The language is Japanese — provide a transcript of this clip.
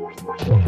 まし。